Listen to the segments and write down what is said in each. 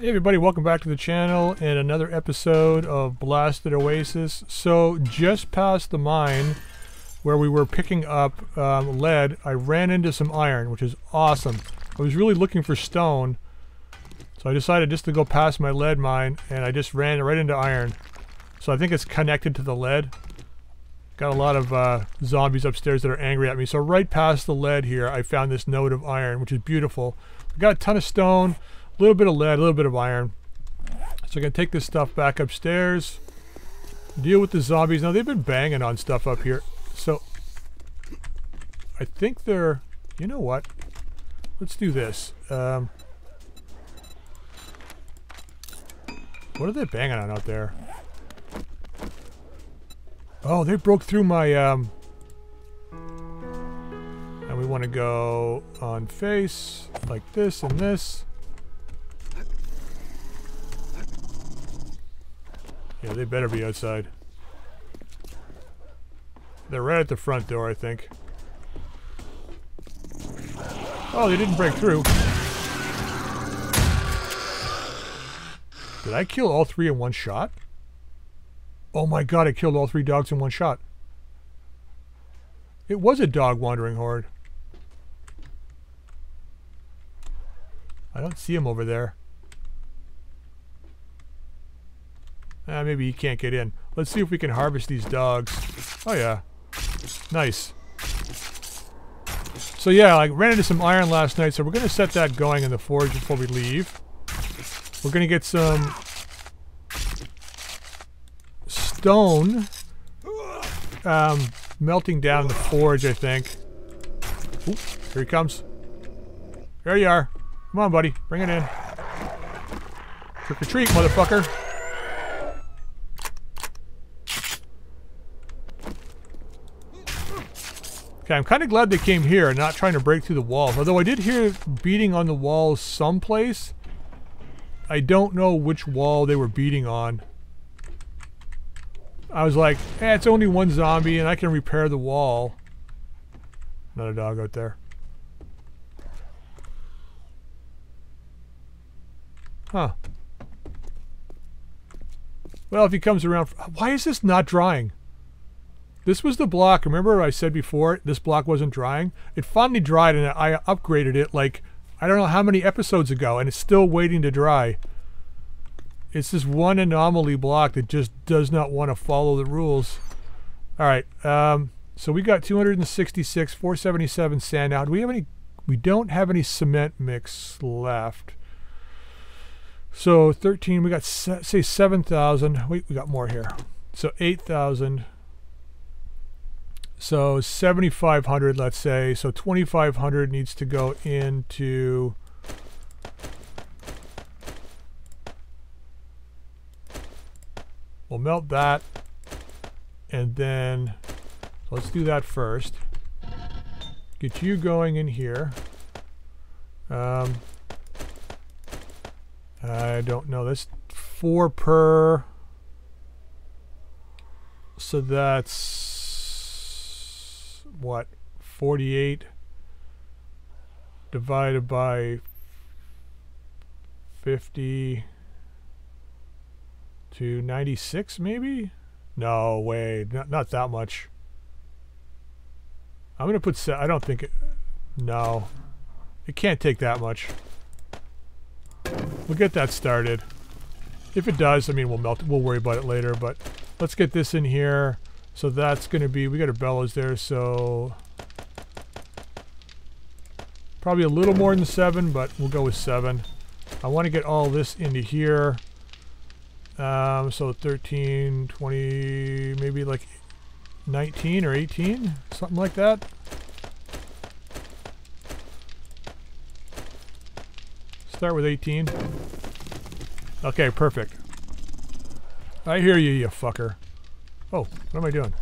Hey everybody, welcome back to the channel and another episode of Blasted Oasis. So just past the mine where we were picking up um, lead, I ran into some iron, which is awesome. I was really looking for stone, so I decided just to go past my lead mine and I just ran right into iron. So I think it's connected to the lead. Got a lot of uh, zombies upstairs that are angry at me. So right past the lead here, I found this node of iron, which is beautiful. I got a ton of stone. A little bit of lead, a little bit of iron. So I can take this stuff back upstairs. Deal with the zombies. Now they've been banging on stuff up here. So I think they're, you know what? Let's do this. Um, what are they banging on out there? Oh, they broke through my, um, and we want to go on face like this and this. Yeah, they better be outside. They're right at the front door, I think. Oh, they didn't break through. Did I kill all three in one shot? Oh my god, I killed all three dogs in one shot. It was a dog wandering horde. I don't see him over there. Uh, maybe he can't get in. Let's see if we can harvest these dogs. Oh yeah. Nice. So yeah, I ran into some iron last night, so we're going to set that going in the forge before we leave. We're going to get some stone um, melting down the forge, I think. Ooh, here he comes. There you are. Come on, buddy. Bring it in. Trick or treat, motherfucker. Okay, I'm kind of glad they came here not trying to break through the walls. Although I did hear beating on the walls someplace. I don't know which wall they were beating on. I was like, eh, it's only one zombie and I can repair the wall. Another dog out there. Huh. Well, if he comes around... Why is this not drying? This was the block. Remember I said before this block wasn't drying? It finally dried and I upgraded it like I don't know how many episodes ago and it's still waiting to dry. It's this one anomaly block that just does not want to follow the rules. Alright, um, so we got 266, 477 sand out. Do we have any... We don't have any cement mix left. So 13, we got, say 7,000. Wait, we got more here. So 8,000. So 7,500, let's say. So 2,500 needs to go into... We'll melt that. And then, let's do that first. Get you going in here. Um, I don't know. That's four per. So that's what 48 divided by 50 to 96 maybe? No way not, not that much. I'm gonna put I don't think it no. It can't take that much. We'll get that started. If it does I mean we'll melt we'll worry about it later but let's get this in here so that's going to be, we got a bellows there, so probably a little more than seven, but we'll go with seven. I want to get all this into here. Um, so 13, 20, maybe like 19 or 18, something like that. Start with 18. Okay, perfect. I hear you, you fucker. Oh, what am I doing?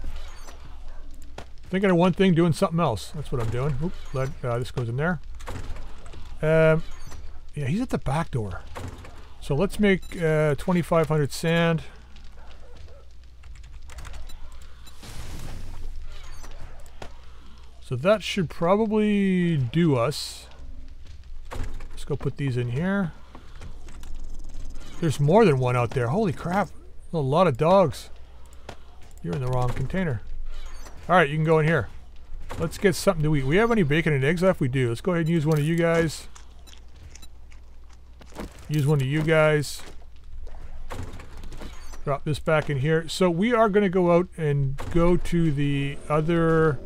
Thinking of one thing, doing something else. That's what I'm doing. Oop, let, uh, this goes in there. Um, yeah, he's at the back door. So let's make uh, 2,500 sand. So that should probably do us. Let's go put these in here. There's more than one out there. Holy crap. A lot of dogs. You're in the wrong container. Alright, you can go in here. Let's get something to eat. We have any bacon and eggs left? We do. Let's go ahead and use one of you guys. Use one of you guys. Drop this back in here. So we are going to go out and go to the other...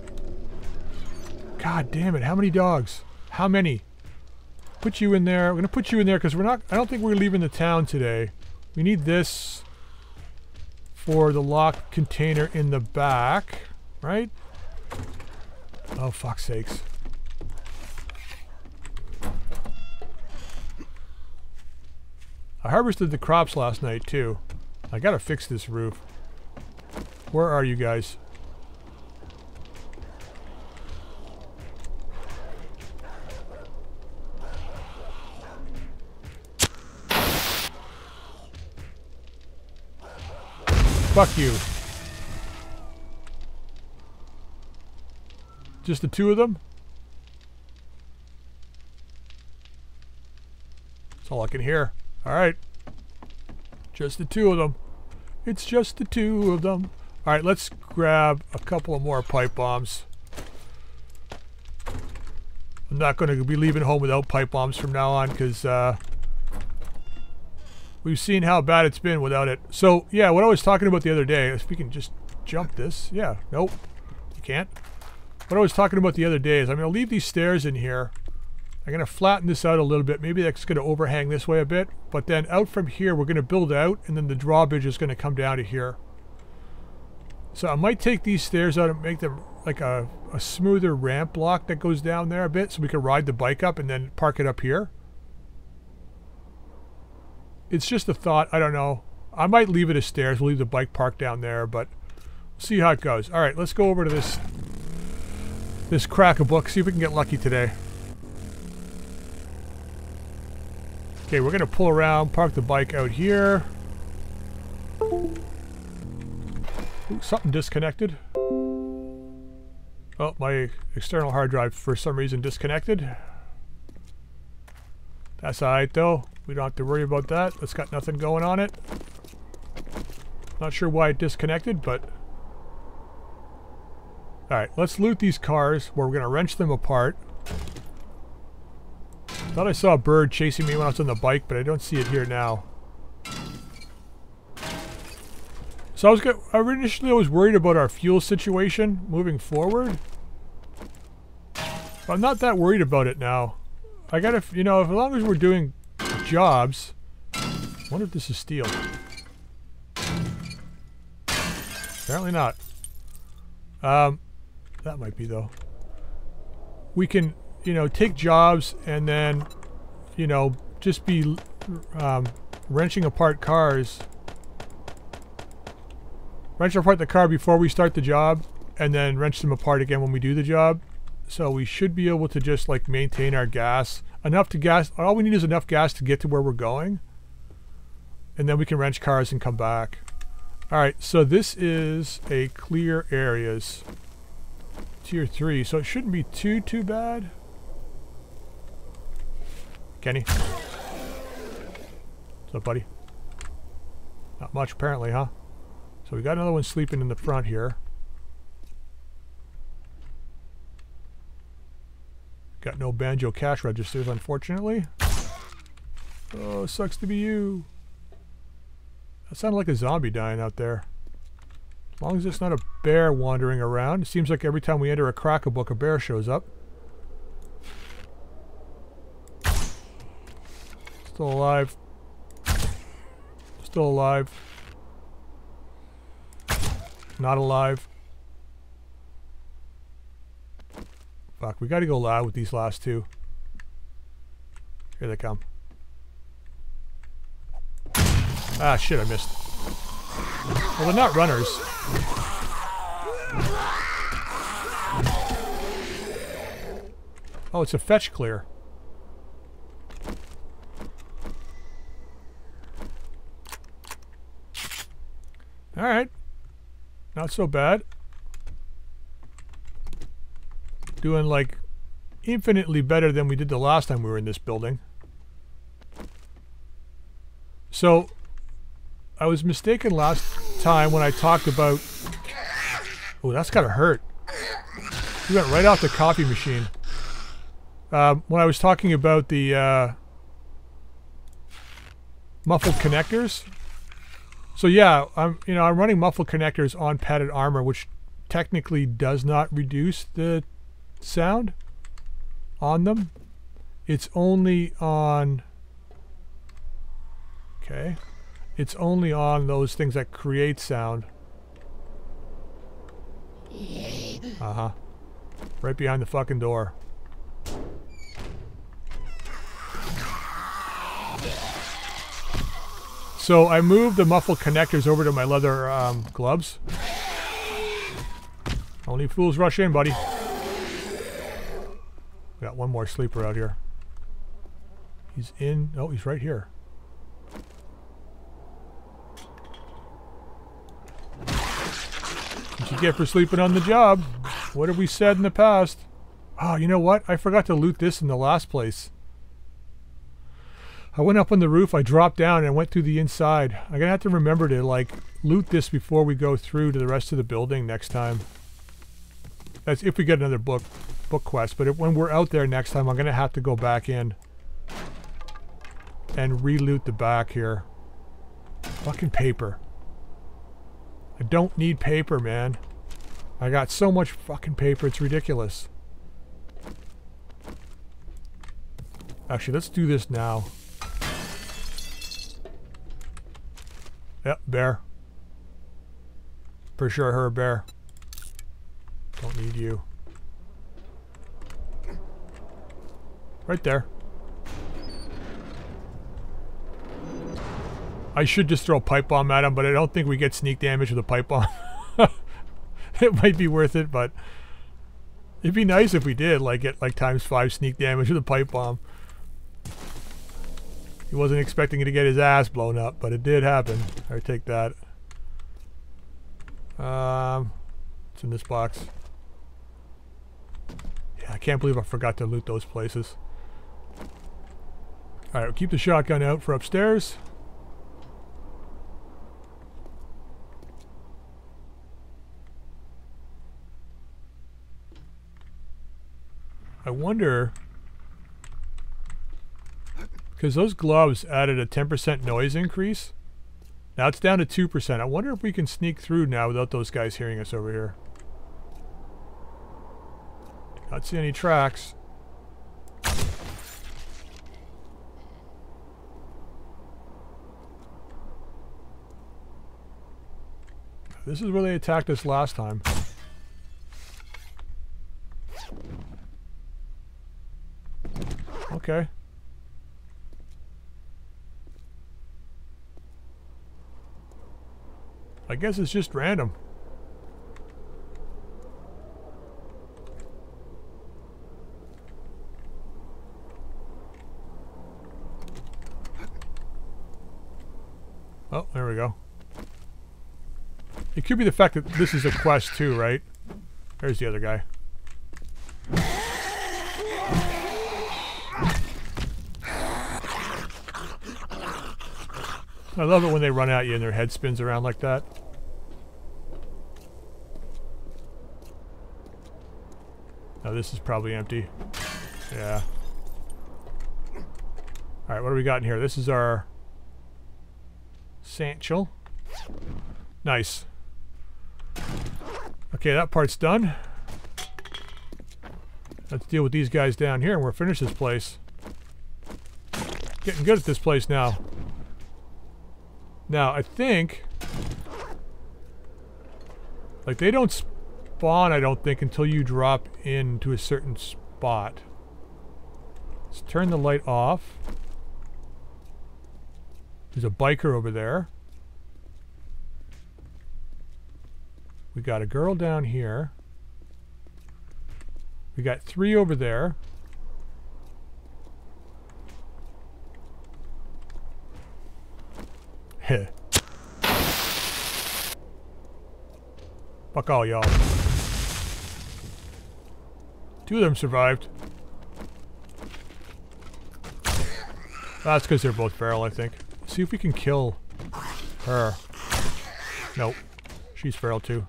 God damn it. How many dogs? How many? Put you in there. We're going to put you in there because we're not... I don't think we're leaving the town today. We need this for the locked container in the back. Right? Oh, fuck's sakes. I harvested the crops last night, too. I gotta fix this roof. Where are you guys? Fuck you. Just the two of them? That's all I can hear. Alright. Just the two of them. It's just the two of them. Alright, let's grab a couple of more pipe bombs. I'm not going to be leaving home without pipe bombs from now on because uh, we've seen how bad it's been without it. So, yeah, what I was talking about the other day, if we can just jump this. Yeah, nope, you can't. What I was talking about the other day is I'm going to leave these stairs in here. I'm going to flatten this out a little bit. Maybe that's going to overhang this way a bit. But then out from here, we're going to build out, and then the drawbridge is going to come down to here. So I might take these stairs out and make them like a, a smoother ramp block that goes down there a bit so we can ride the bike up and then park it up here. It's just a thought. I don't know. I might leave it as stairs. We'll leave the bike parked down there, but see how it goes. All right, let's go over to this this crack a book. See if we can get lucky today. Okay, we're to pull around, park the bike out here. Ooh, something disconnected. Oh, my external hard drive for some reason disconnected. That's alright though. We don't have to worry about that. It's got nothing going on it. Not sure why it disconnected, but Alright, let's loot these cars where we're going to wrench them apart. Thought I saw a bird chasing me when I was on the bike, but I don't see it here now. So I was I initially I was worried about our fuel situation moving forward. But I'm not that worried about it now. I gotta, you know, as long as we're doing jobs. Wonder if this is steel. Apparently not. Um, that might be though. We can, you know, take jobs and then, you know, just be um, wrenching apart cars. Wrench apart the car before we start the job and then wrench them apart again when we do the job. So we should be able to just like maintain our gas. Enough to gas, all we need is enough gas to get to where we're going. And then we can wrench cars and come back. Alright, so this is a clear areas tier 3, so it shouldn't be too, too bad. Kenny? What's up, buddy? Not much, apparently, huh? So we got another one sleeping in the front here. Got no banjo cash registers, unfortunately. Oh, sucks to be you. That sounded like a zombie dying out there. As long as it's not a bear wandering around. It seems like every time we enter a crack-a-book, a bear shows up. Still alive. Still alive. Not alive. Fuck, we gotta go loud with these last two. Here they come. Ah, shit, I missed. Well, they're not runners. Oh, it's a fetch clear. Alright. Not so bad. Doing like infinitely better than we did the last time we were in this building. So, I was mistaken last time when I talked about... Oh, that's gotta hurt. We went right off the coffee machine. Um, when I was talking about the uh, muffled connectors. So yeah, I'm you know I'm running muffled connectors on padded armor, which technically does not reduce the sound on them. It's only on. Okay, it's only on those things that create sound. Uh huh. Right behind the fucking door. So I moved the muffled connectors over to my leather um, gloves. Only fools rush in, buddy. Got one more sleeper out here. He's in. Oh, he's right here. What you get for sleeping on the job? What have we said in the past? Oh, you know what? I forgot to loot this in the last place. I went up on the roof, I dropped down and went through the inside. I'm gonna have to remember to like loot this before we go through to the rest of the building next time. That's if we get another book book quest, but if, when we're out there next time, I'm gonna have to go back in and re-loot the back here. Fucking paper. I don't need paper, man. I got so much fucking paper, it's ridiculous. Actually, let's do this now. Yep, bear. For sure, her bear. Don't need you. Right there. I should just throw a pipe bomb at him, but I don't think we get sneak damage with a pipe bomb. it might be worth it, but it'd be nice if we did, like get like times five sneak damage with a pipe bomb. He wasn't expecting to get his ass blown up, but it did happen. I take that. Um, it's in this box. I can't believe I forgot to loot those places. Alright, we'll keep the shotgun out for upstairs. I wonder because those gloves added a 10% noise increase. Now it's down to 2%. I wonder if we can sneak through now without those guys hearing us over here. Not see any tracks. This is where they attacked us last time. Okay. I guess it's just random. Oh, there we go. It could be the fact that this is a quest too, right? There's the other guy. I love it when they run at you and their head spins around like that. Now this is probably empty. Yeah. Alright, what do we got in here? This is our satchel. Nice. Okay, that part's done. Let's deal with these guys down here and we'll finish this place. Getting good at this place now. Now, I think... Like, they don't spawn, I don't think, until you drop into a certain spot. Let's turn the light off. There's a biker over there. We got a girl down here. We got three over there. Fuck all y'all. Two of them survived. That's because they're both feral, I think. See if we can kill her. Nope. She's feral too.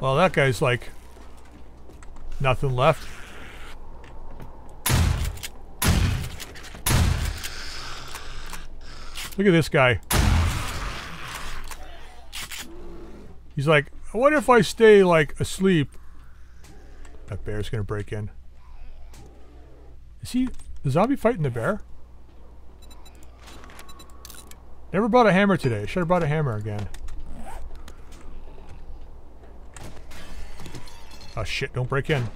Well, that guy's like nothing left. Look at this guy. He's like, I wonder if I stay like asleep. That bear's gonna break in. Is he the zombie fighting the bear? Never bought a hammer today. Should have bought a hammer again. Oh shit, don't break in.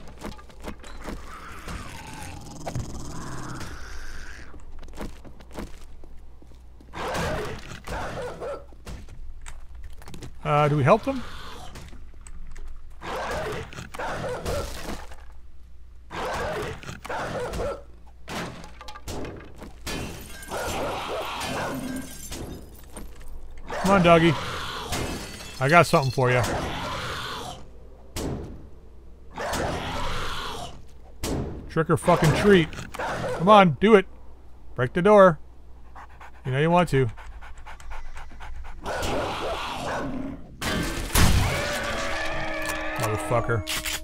Uh, do we help them? On, doggy. I got something for you. Trick or fucking treat. Come on, do it. Break the door. You know you want to. Motherfucker.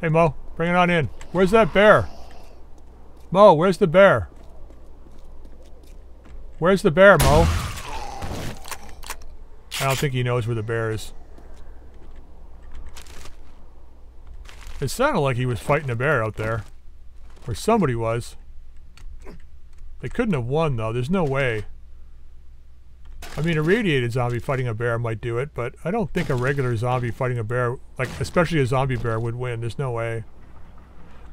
Hey Mo, bring it on in. Where's that bear? Mo, where's the bear? Where's the bear, Mo? I don't think he knows where the bear is. It sounded like he was fighting a bear out there. Or somebody was. They couldn't have won, though. There's no way. I mean, a radiated zombie fighting a bear might do it, but I don't think a regular zombie fighting a bear, like, especially a zombie bear, would win. There's no way.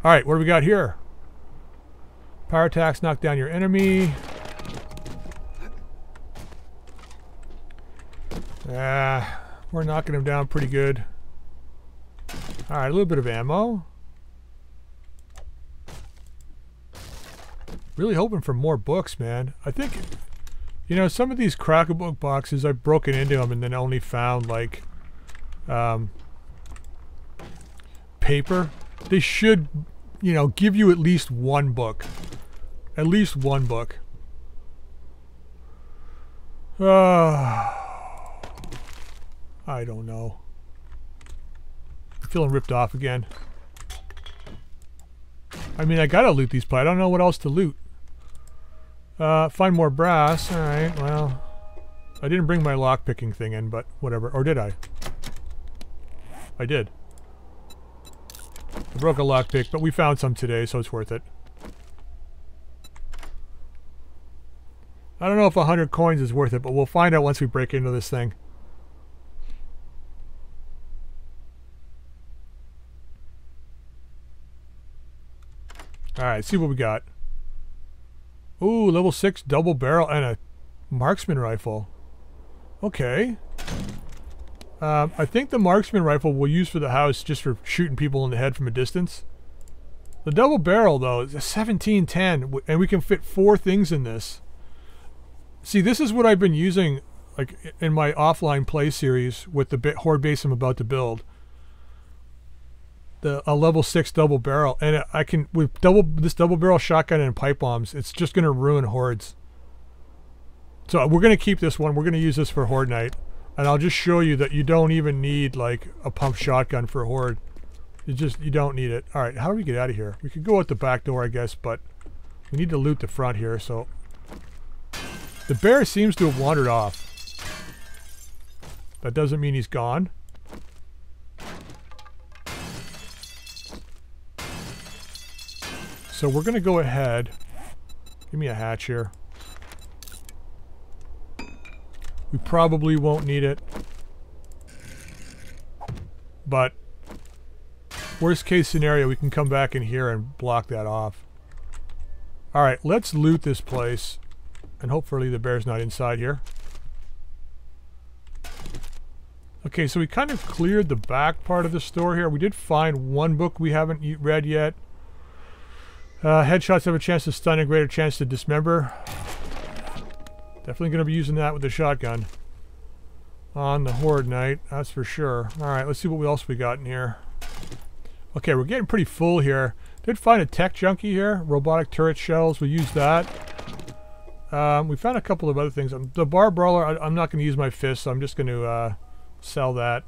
Alright, what do we got here? Power attacks knock down your enemy. Ah, we're knocking him down pretty good. Alright, a little bit of ammo. Really hoping for more books, man. I think, you know, some of these Crack-A-Book boxes, I've broken into them and then only found, like, um, paper. They should, you know, give you at least one book. At least one book. Uh, I don't know. I'm feeling ripped off again. I mean, I gotta loot these, but I don't know what else to loot. Uh, find more brass. Alright, well. I didn't bring my lockpicking thing in, but whatever. Or did I? I did. I broke a lockpick, but we found some today, so it's worth it. I don't know if 100 coins is worth it, but we'll find out once we break into this thing. Alright, see what we got. Ooh, level 6 double barrel and a marksman rifle. Okay. Um, I think the marksman rifle we'll use for the house just for shooting people in the head from a distance. The double barrel, though, is a 1710, and we can fit four things in this. See, this is what I've been using like in my offline play series with the horde base I'm about to build. The a level six double barrel, and I can with double this double barrel shotgun and pipe bombs. It's just gonna ruin hordes. So we're gonna keep this one. We're gonna use this for horde night, and I'll just show you that you don't even need like a pump shotgun for a horde. You just you don't need it. All right, how do we get out of here? We could go out the back door, I guess, but we need to loot the front here. So the bear seems to have wandered off. That doesn't mean he's gone. So we're going to go ahead. Give me a hatch here. We probably won't need it. But worst case scenario, we can come back in here and block that off. Alright, let's loot this place. And hopefully the bear's not inside here. Okay, so we kind of cleared the back part of the store here. We did find one book we haven't read yet. Uh, headshots have a chance to stun and greater chance to dismember. Definitely going to be using that with the shotgun. on the Horde Night, that's for sure. Alright, let's see what else we got in here. Okay, we're getting pretty full here. Did find a tech junkie here. Robotic turret shells, we use that. Um, we found a couple of other things. Um, the bar brawler, I, am not going to use my fist, so I'm just going to uh, sell that.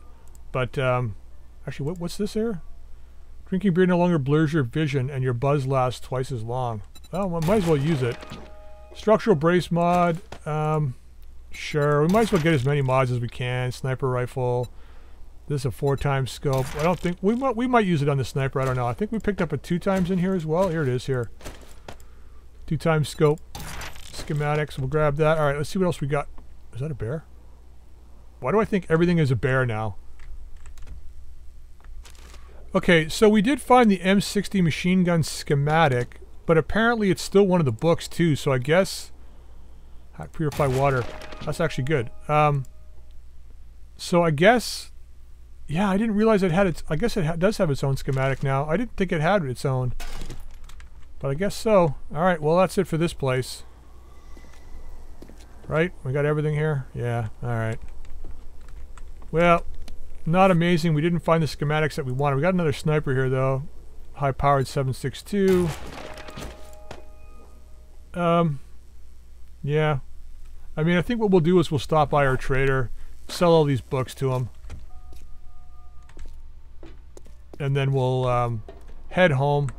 But, um, actually, what, what's this here? Drinking beer no longer blurs your vision and your buzz lasts twice as long. Well, we might as well use it. Structural brace mod. Um, sure, we might as well get as many mods as we can. Sniper rifle. This is a four times scope. I don't think we might we might use it on the sniper. I don't know. I think we picked up a two times in here as well. Here it is. Here, two times scope schematics. We'll grab that. All right. Let's see what else we got. Is that a bear? Why do I think everything is a bear now? Okay, so we did find the M60 machine gun schematic, but apparently it's still one of the books too, so I guess... Purify water. That's actually good. Um, so I guess... Yeah, I didn't realize it had its... I guess it does have its own schematic now. I didn't think it had its own. But I guess so. Alright, well that's it for this place. Right? We got everything here? Yeah, alright. Well, not amazing. We didn't find the schematics that we wanted. We got another sniper here, though. High-powered 762. Um, yeah. I mean, I think what we'll do is we'll stop by our trader, sell all these books to him. And then we'll um, head home.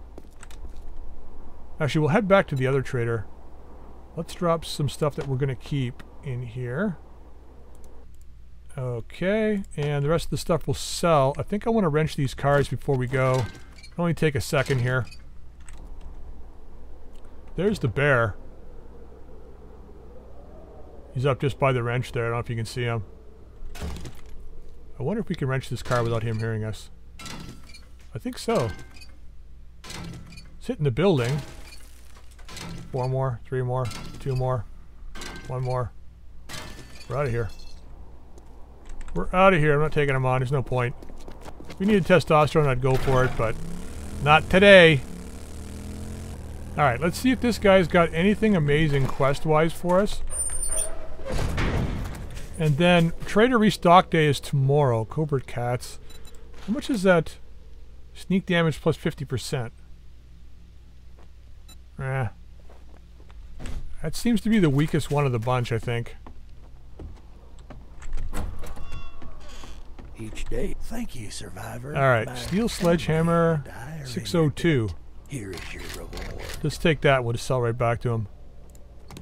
Actually, we'll head back to the other trader. Let's drop some stuff that we're going to keep in here. Okay, and the rest of the stuff will sell. I think I want to wrench these cars before we go. It'll only take a second here. There's the bear. He's up just by the wrench there. I don't know if you can see him. I wonder if we can wrench this car without him hearing us. I think so. It's hitting the building. Four more, three more, two more, one more. We're out of here. We're out of here. I'm not taking them on. There's no point. If we needed testosterone, I'd go for it, but not today. Alright, let's see if this guy's got anything amazing quest-wise for us. And then, Trader Restock Day is tomorrow. Covert Cats. How much is that? Sneak damage plus 50%. Eh. That seems to be the weakest one of the bunch, I think. Each day. Thank you, survivor. All right, steel sledgehammer, 602. Here is your reward. Let's take that. We'll just sell right back to him.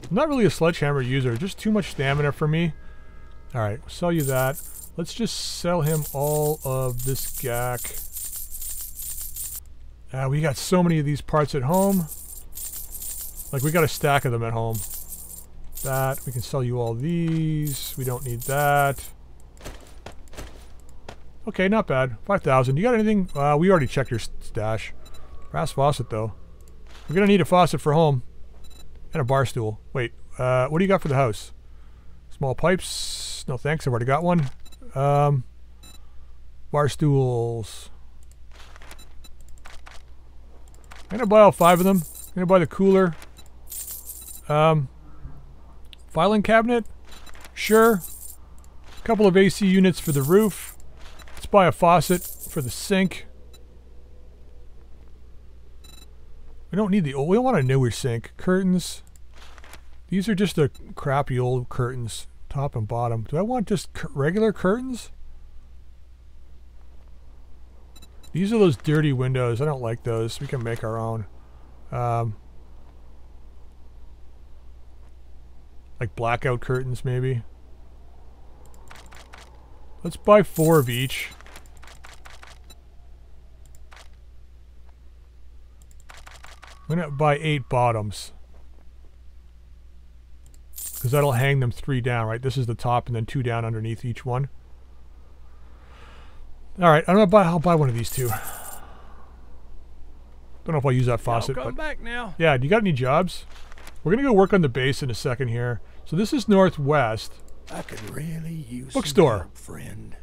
I'm not really a sledgehammer user. Just too much stamina for me. All right, sell you that. Let's just sell him all of this gack. Uh, we got so many of these parts at home. Like, we got a stack of them at home. That. We can sell you all these. We don't need that. Okay, not bad. 5,000. You got anything? Uh, we already checked your stash. Brass faucet, though. We're going to need a faucet for home. And a bar stool. Wait, uh, what do you got for the house? Small pipes. No thanks, I've already got one. Um, bar stools. I'm going to buy all five of them. I'm going to buy the cooler. Um, filing cabinet? Sure. A couple of AC units for the roof buy a faucet for the sink. We don't need the old, we don't want a newer sink. Curtains. These are just the crappy old curtains, top and bottom. Do I want just regular curtains? These are those dirty windows. I don't like those. We can make our own. Um, like blackout curtains, maybe. Let's buy four of each. I'm going to buy eight bottoms. Because that'll hang them three down, right? This is the top and then two down underneath each one. Alright, I'm gonna buy I'll buy one of these two. Don't know if I'll use that faucet. I'll come back now. Yeah, do you got any jobs? We're gonna go work on the base in a second here. So this is northwest. I could really use bookstore, help, friend.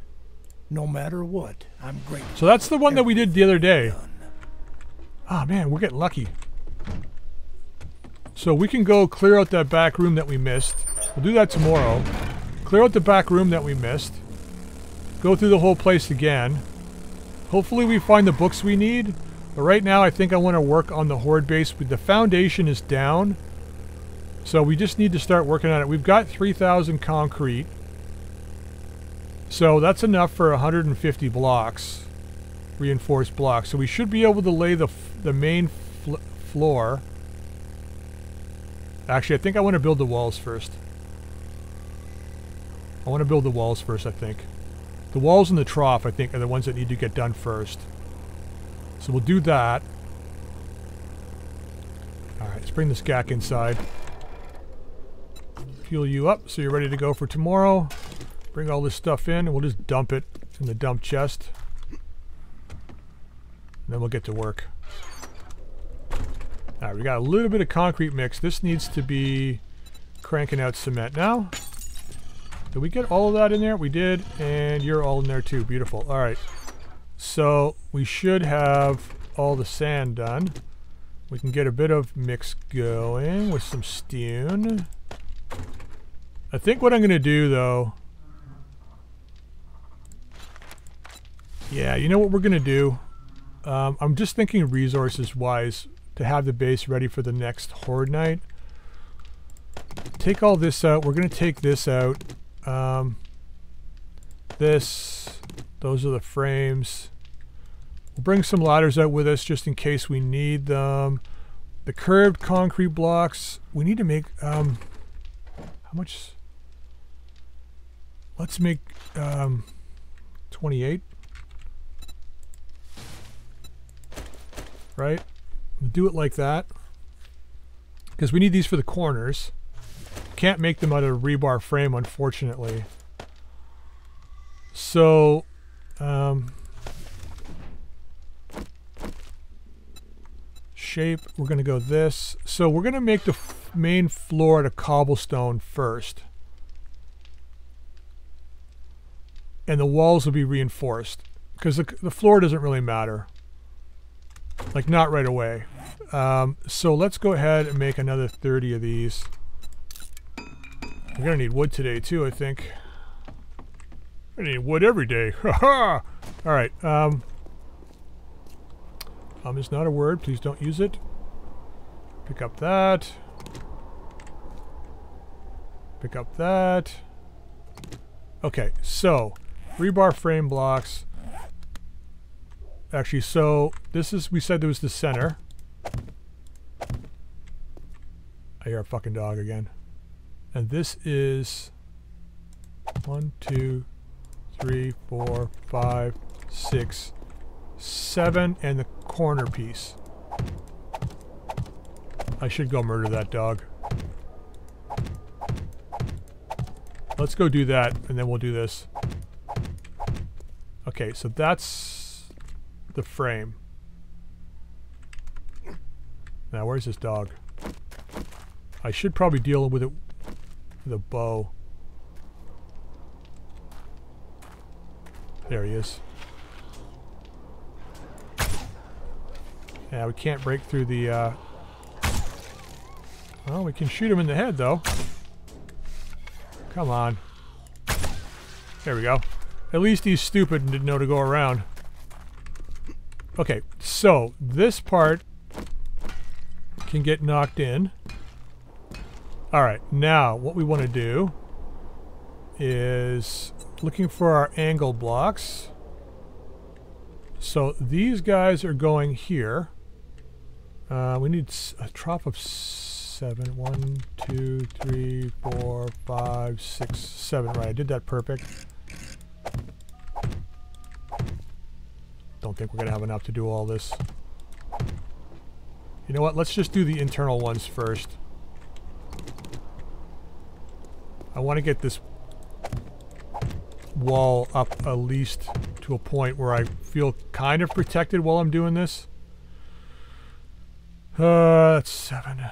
No matter what, I'm grateful. So that's the one that we did the other day. Ah oh, man, we're getting lucky. So we can go clear out that back room that we missed. We'll do that tomorrow. clear out the back room that we missed. Go through the whole place again. Hopefully we find the books we need. But right now I think I want to work on the horde base. The foundation is down. So we just need to start working on it. We've got 3,000 concrete. So that's enough for 150 blocks. Reinforced blocks. So we should be able to lay the, the main fl floor. Actually, I think I want to build the walls first. I want to build the walls first, I think. The walls and the trough, I think, are the ones that need to get done first. So we'll do that. Alright, let's bring this GAC inside. Fuel you up so you're ready to go for tomorrow. Bring all this stuff in and we'll just dump it in the dump chest. And then we'll get to work. Alright, we got a little bit of concrete mix. This needs to be cranking out cement now. Did we get all of that in there? We did, and you're all in there too. Beautiful. Alright. So, we should have all the sand done. We can get a bit of mix going with some stone. I think what I'm going to do, though... Yeah, you know what we're going to do? Um, I'm just thinking resources-wise to have the base ready for the next Horde Night. Take all this out. We're going to take this out. Um, this, those are the frames. We'll bring some ladders out with us just in case we need them. The curved concrete blocks, we need to make, um, how much? Let's make um, 28. Right? Do it like that. Because we need these for the corners. Can't make them out of rebar frame, unfortunately. So, um, shape, we're going to go this. So we're going to make the main floor out cobblestone first. And the walls will be reinforced. Because the, the floor doesn't really matter. Like, not right away. Um, so let's go ahead and make another 30 of these. We're to need wood today, too, I think. I need wood every day. Ha Alright, um... Um is not a word. Please don't use it. Pick up that. Pick up that. Okay, so rebar frame blocks. Actually, so this is, we said there was the center. I hear a fucking dog again. And this is one, two, three, four, five, six, seven, and the corner piece. I should go murder that dog. Let's go do that, and then we'll do this. Okay, so that's the frame. Now, where's this dog? I should probably deal with it with a bow. There he is. Yeah, we can't break through the, uh... Well, we can shoot him in the head, though. Come on. There we go. At least he's stupid and didn't know to go around. Okay, so this part can get knocked in. Alright, now what we want to do is looking for our angle blocks. So these guys are going here. Uh, we need a trough of seven. One, two, three, four, five, six, seven. Right, I did that perfect. Don't think we're going to have enough to do all this. You know what? Let's just do the internal ones first. I want to get this wall up at least to a point where I feel kind of protected while I'm doing this. Uh, that's seven.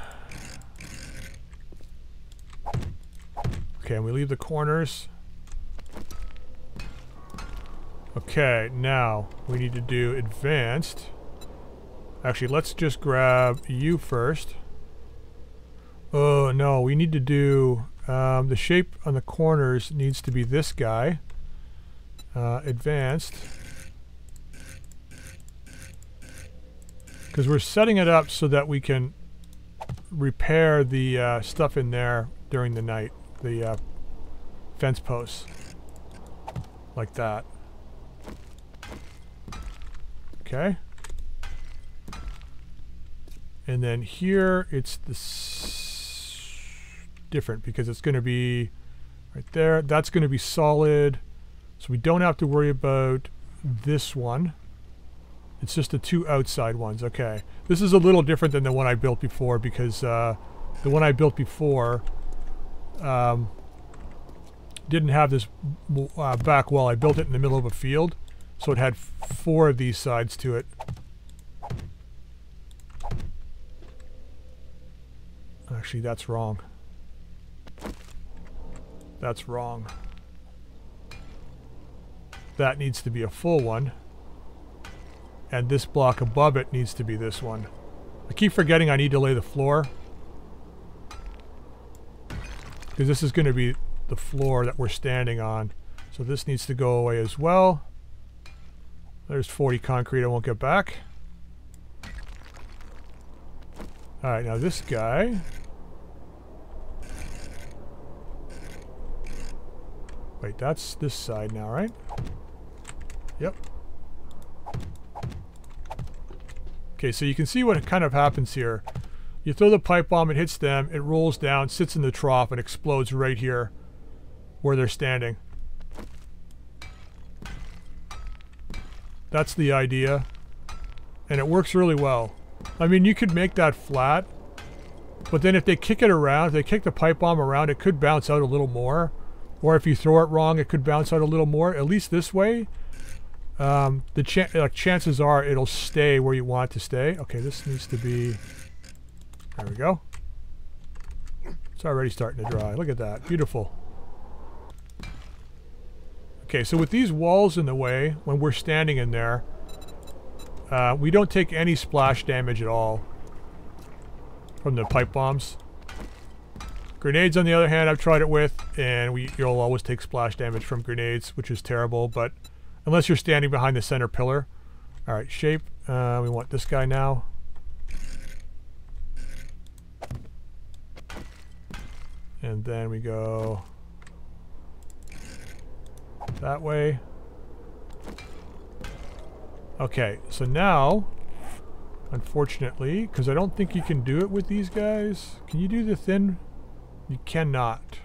Okay, and we leave the corners. Okay, now we need to do advanced. Actually, let's just grab you first. Oh, no, we need to do Um, the shape on the corners needs to be this guy. Uh, advanced. Because we're setting it up so that we can repair the uh, stuff in there during the night. The uh, fence posts. Like that. Okay. And then here it's this different because it's going to be right there. That's going to be solid. So we don't have to worry about this one. It's just the two outside ones. Okay. This is a little different than the one I built before because uh, the one I built before um, didn't have this uh, back wall. I built it in the middle of a field. So it had four of these sides to it. Actually, that's wrong. That's wrong. That needs to be a full one. And this block above it needs to be this one. I keep forgetting I need to lay the floor. Because this is going to be the floor that we're standing on. So this needs to go away as well. There's 40 concrete I won't get back. Alright, now this guy... Wait, that's this side now, right? Yep. Okay, so you can see what kind of happens here. You throw the pipe bomb, it hits them, it rolls down, sits in the trough, and explodes right here where they're standing. That's the idea. And it works really well. I mean, you could make that flat, but then if they kick it around, if they kick the pipe bomb around, it could bounce out a little more. Or if you throw it wrong, it could bounce out a little more. At least this way, um, the ch like chances are it'll stay where you want it to stay. Okay, this needs to be... There we go. It's already starting to dry. Look at that. Beautiful. Okay, so with these walls in the way, when we're standing in there, uh, we don't take any splash damage at all from the pipe bombs. Grenades, on the other hand, I've tried it with, and we you'll always take splash damage from grenades, which is terrible, but unless you're standing behind the center pillar. Alright, shape. Uh, we want this guy now. And then we go that way. Okay, so now, unfortunately, because I don't think you can do it with these guys. Can you do the thin? You cannot.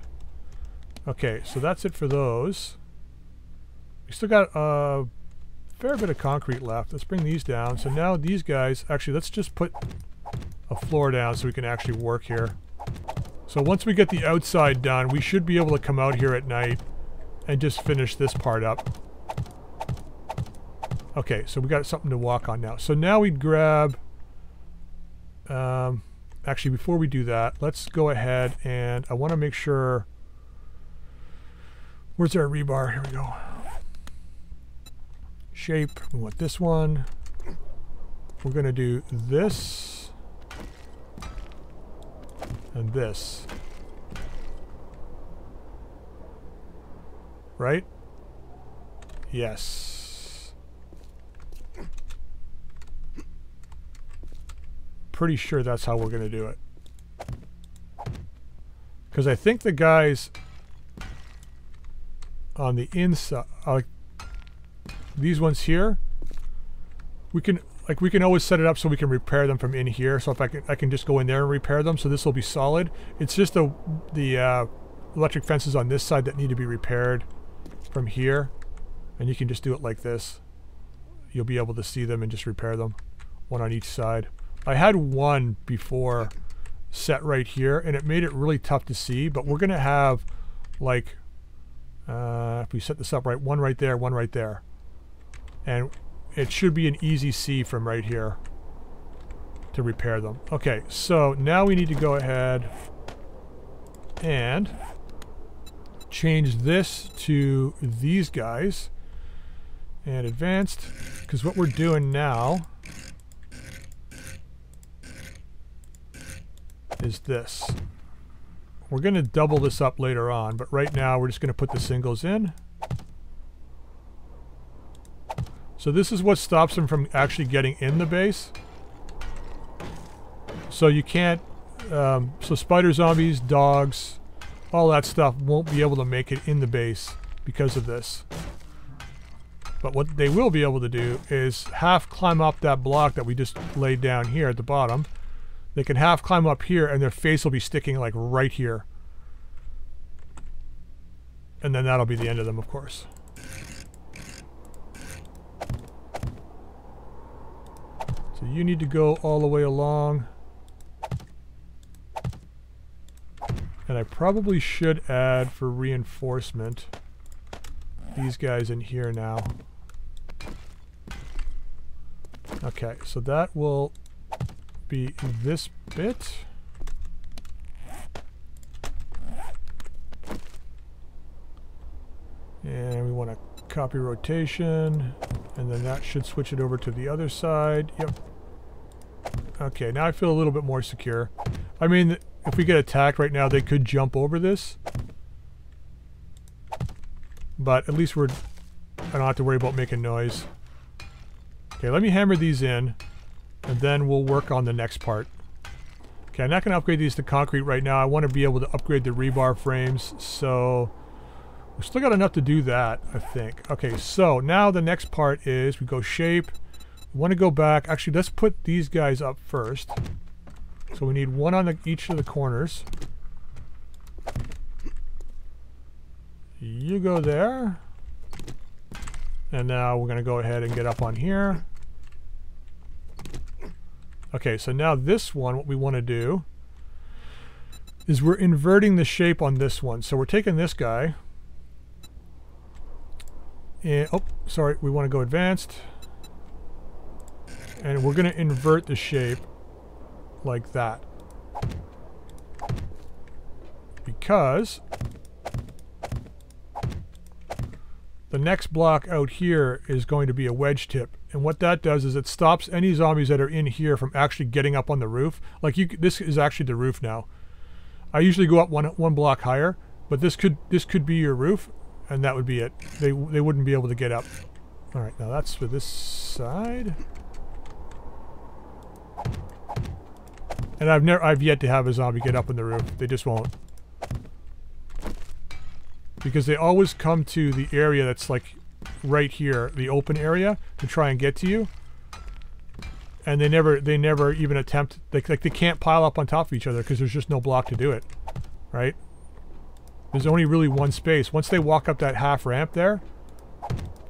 Okay, so that's it for those. We still got a fair bit of concrete left. Let's bring these down. So now these guys, actually, let's just put a floor down so we can actually work here. So once we get the outside done, we should be able to come out here at night and just finish this part up. Okay, so we got something to walk on now. So now we'd grab... Um, actually, before we do that, let's go ahead and I want to make sure... Where's our rebar? Here we go. Shape. We want this one. We're going to do this. And this. Right? Yes. Pretty sure that's how we're going to do it. Because I think the guys on the inside, like these ones here, we can like we can always set it up so we can repair them from in here. So if I can, I can just go in there and repair them. So this will be solid. It's just the the uh, electric fences on this side that need to be repaired from here and you can just do it like this. You'll be able to see them and just repair them one on each side. I had one before set right here and it made it really tough to see but we're gonna have like uh, if we set this up right one right there one right there. And it should be an easy see from right here to repair them. Okay so now we need to go ahead and change this to these guys and advanced because what we're doing now is this We're going to double this up later on, but right now we're just going to put the singles in. So this is what stops them from actually getting in the base. So you can't, um, so spider zombies, dogs, all that stuff won't be able to make it in the base because of this. But what they will be able to do is half climb up that block that we just laid down here at the bottom. They can half climb up here and their face will be sticking like right here. And then that'll be the end of them, of course. So you need to go all the way along. And I probably should add for reinforcement these guys in here now. Okay, so that will be this bit. And we want to copy rotation. And then that should switch it over to the other side. Yep. Okay, now I feel a little bit more secure. I mean, if we get attacked right now, they could jump over this. But at least we're... I don't have to worry about making noise. Okay, let me hammer these in. And then we'll work on the next part. Okay, I'm not going to upgrade these to concrete right now. I want to be able to upgrade the rebar frames. So... We still got enough to do that, I think. Okay, so now the next part is we go shape. We want to go back. Actually, let's put these guys up first. So we need one on the, each of the corners. You go there. And now we're going to go ahead and get up on here. Okay, so now this one, what we want to do is we're inverting the shape on this one. So we're taking this guy. And, oh, sorry, we want to go advanced. And we're going to invert the shape like that. Because the next block out here is going to be a wedge tip. And what that does is it stops any zombies that are in here from actually getting up on the roof. Like you, this is actually the roof now. I usually go up one one block higher, but this could this could be your roof, and that would be it. They they wouldn't be able to get up. All right, now that's for this side. And I've never, I've yet to have a zombie get up on the roof. They just won't. Because they always come to the area that's like right here, the open area, to try and get to you. And they never, they never even attempt, like, like they can't pile up on top of each other because there's just no block to do it, right? There's only really one space. Once they walk up that half ramp there,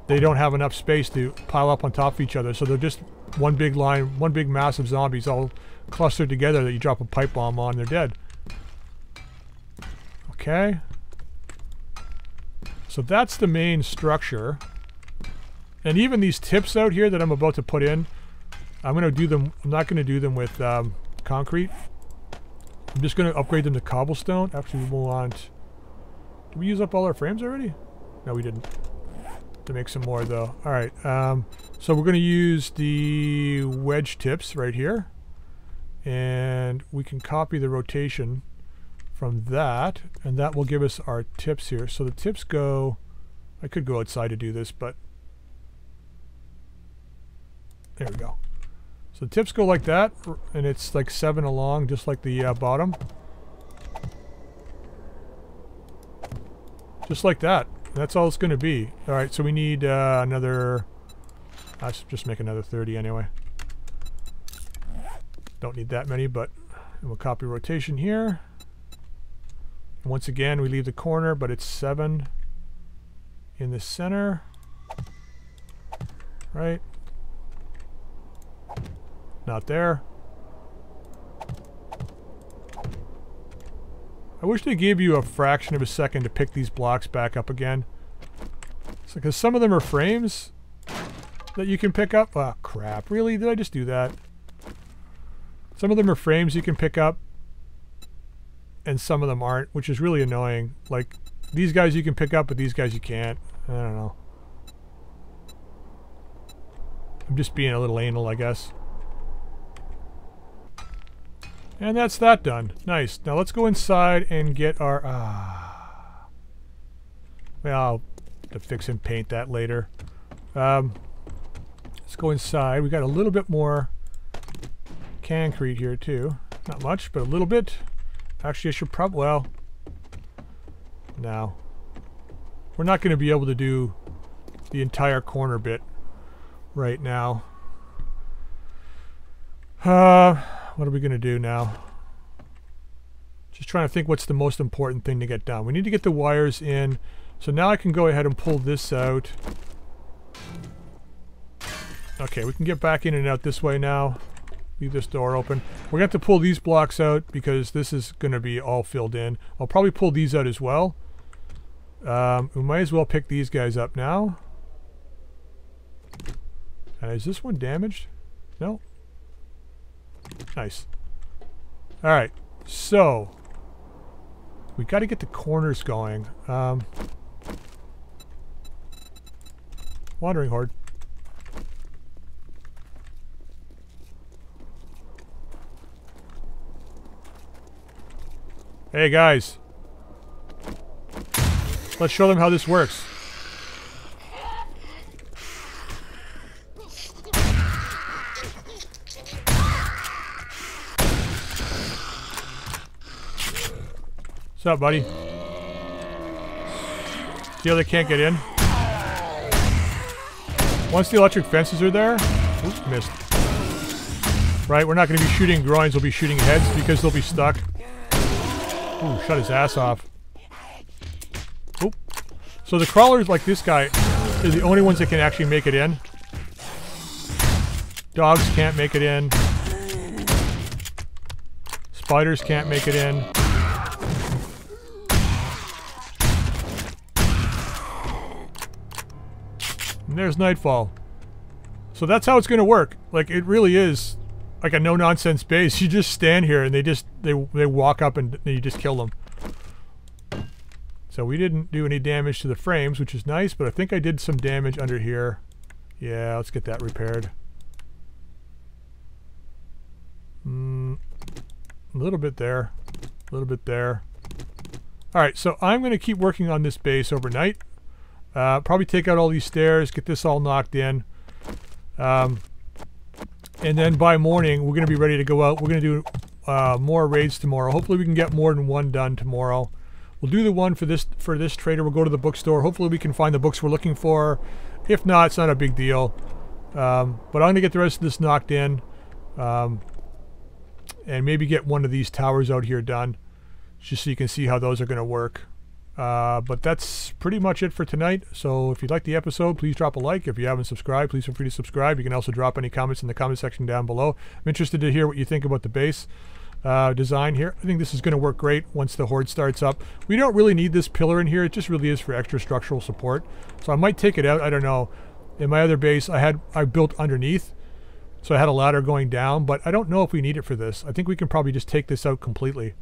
they don't have enough space to pile up on top of each other. So they're just one big line, one big mass of zombies all clustered together that you drop a pipe bomb on, they're dead. Okay. So that's the main structure. And even these tips out here that I'm about to put in, I'm going to do them, I'm not going to do them with um, concrete. I'm just going to upgrade them to cobblestone. Actually, we want... Did we use up all our frames already? No, we didn't. To make some more, though. Alright, um, so we're going to use the wedge tips right here and we can copy the rotation from that and that will give us our tips here. So the tips go I could go outside to do this but there we go. So the tips go like that and it's like seven along just like the uh, bottom. Just like that. That's all it's going to be alright so we need uh, another let's just make another 30 anyway don't need that many, but we'll copy rotation here. Once again, we leave the corner, but it's 7 in the center. Right? Not there. I wish they gave you a fraction of a second to pick these blocks back up again. Because some of them are frames that you can pick up. Oh, crap. Really? Did I just do that? Some of them are frames you can pick up, and some of them aren't, which is really annoying. Like, these guys you can pick up, but these guys you can't. I don't know. I'm just being a little anal, I guess. And that's that done. Nice. Now let's go inside and get our... Ah. Well, I'll fix and paint that later. Um, let's go inside. We got a little bit more concrete here too. Not much, but a little bit. Actually, I should probably... Well, now. We're not going to be able to do the entire corner bit right now. Uh, what are we going to do now? Just trying to think what's the most important thing to get done. We need to get the wires in. So now I can go ahead and pull this out. Okay, we can get back in and out this way now. Leave this door open. We're going to have to pull these blocks out because this is going to be all filled in. I'll probably pull these out as well. Um, we might as well pick these guys up now. Uh, is this one damaged? No. Nice. Alright, so we got to get the corners going. Um, wandering horde. Hey guys. Let's show them how this works. What's up, buddy? See how they can't get in? Once the electric fences are there... Oops, missed. Right, we're not going to be shooting groins, we'll be shooting heads because they'll be stuck. Ooh, shut his ass off. Oop. So the crawlers like this guy are the only ones that can actually make it in. Dogs can't make it in. Spiders can't make it in. And there's Nightfall. So that's how it's going to work. Like, it really is like a no-nonsense base. You just stand here and they just, they, they walk up and you just kill them. So we didn't do any damage to the frames, which is nice, but I think I did some damage under here. Yeah, let's get that repaired. Mm, a little bit there. A little bit there. Alright, so I'm going to keep working on this base overnight. Uh, probably take out all these stairs, get this all knocked in. Um, and then by morning, we're going to be ready to go out. We're going to do uh, more raids tomorrow. Hopefully we can get more than one done tomorrow. We'll do the one for this for this trader. We'll go to the bookstore. Hopefully we can find the books we're looking for. If not, it's not a big deal. Um, but I'm going to get the rest of this knocked in. Um, and maybe get one of these towers out here done. Just so you can see how those are going to work. Uh, but that's pretty much it for tonight. So if you like the episode, please drop a like. If you haven't subscribed, please feel free to subscribe. You can also drop any comments in the comment section down below. I'm interested to hear what you think about the base uh, design here. I think this is going to work great once the horde starts up. We don't really need this pillar in here. It just really is for extra structural support. So I might take it out. I don't know. In my other base, I had I built underneath. So I had a ladder going down, but I don't know if we need it for this. I think we can probably just take this out completely.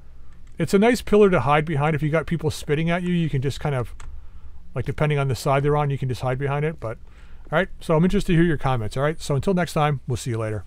It's a nice pillar to hide behind. If you got people spitting at you, you can just kind of, like depending on the side they're on, you can just hide behind it. But, all right, so I'm interested to hear your comments. All right, so until next time, we'll see you later.